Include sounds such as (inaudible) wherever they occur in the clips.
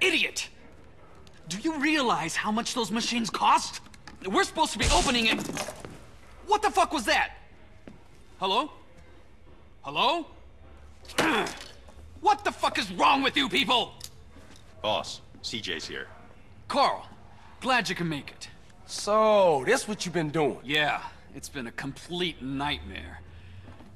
Idiot! Do you realize how much those machines cost? We're supposed to be opening it... What the fuck was that? Hello? Hello? (clears throat) what the fuck is wrong with you people? Boss, CJ's here. Carl, glad you can make it. So, this what you've been doing? Yeah, it's been a complete nightmare.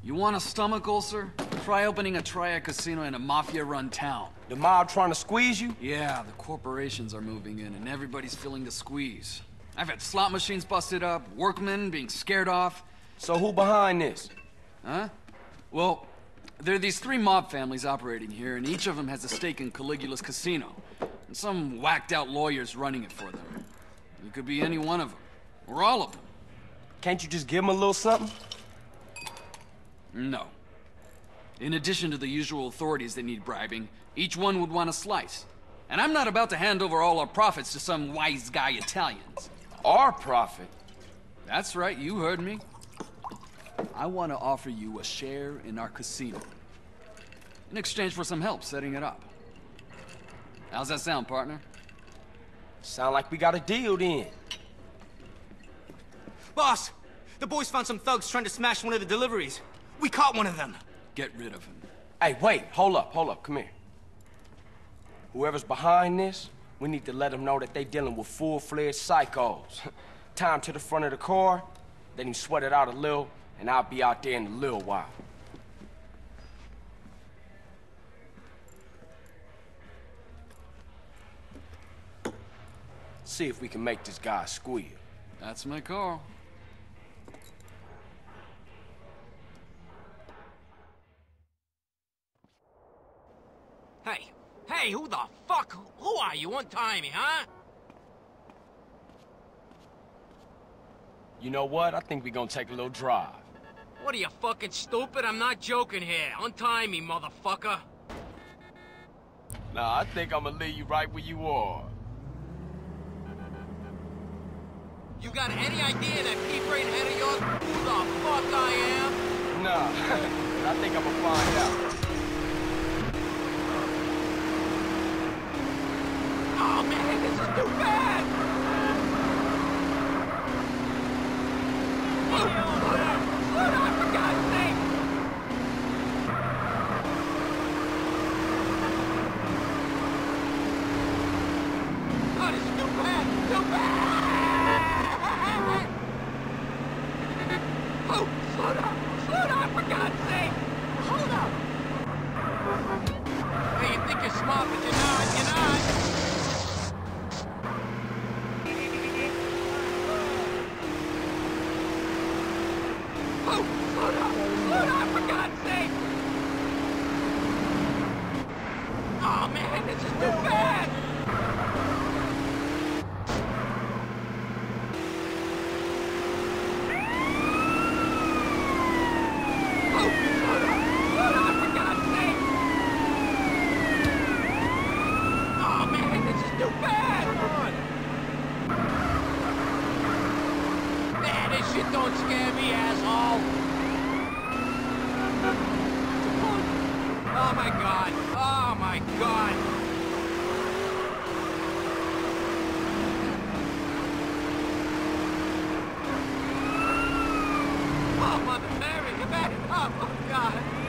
You want a stomach ulcer? Try opening a triad casino in a mafia-run town. The mob trying to squeeze you? Yeah, the corporations are moving in and everybody's feeling the squeeze. I've had slot machines busted up, workmen being scared off. So who behind this? Huh? Well, there are these three mob families operating here, and each of them has a stake in Caligula's casino. And some whacked-out lawyer's running it for them. You could be any one of them. Or all of them. Can't you just give them a little something? No. In addition to the usual authorities that need bribing, each one would want a slice. And I'm not about to hand over all our profits to some wise guy Italians. Our profit? That's right, you heard me. I want to offer you a share in our casino. In exchange for some help setting it up. How's that sound, partner? Sound like we got a deal then. Boss, the boys found some thugs trying to smash one of the deliveries. We caught one of them. Get rid of him. Hey, wait, hold up, hold up, come here. Whoever's behind this, we need to let them know that they dealing with full-fledged psychos. (laughs) Time to the front of the car, then you sweat it out a little, and I'll be out there in a little while. See if we can make this guy squeal. That's my car. Hey, hey, who the fuck? Who are you? Untie me, huh? You know what? I think we're gonna take a little drive. What are you fucking stupid? I'm not joking here. Untie me, motherfucker. Nah, I think I'm gonna leave you right where you are. You got any idea that pea-brain head of yours who the fuck I am? Nah, (laughs) I think I'm gonna find out. Oh man, this is too shit don't scare me, asshole! Oh my god! Oh my god! Oh, Mother Mary, get back up! Oh god!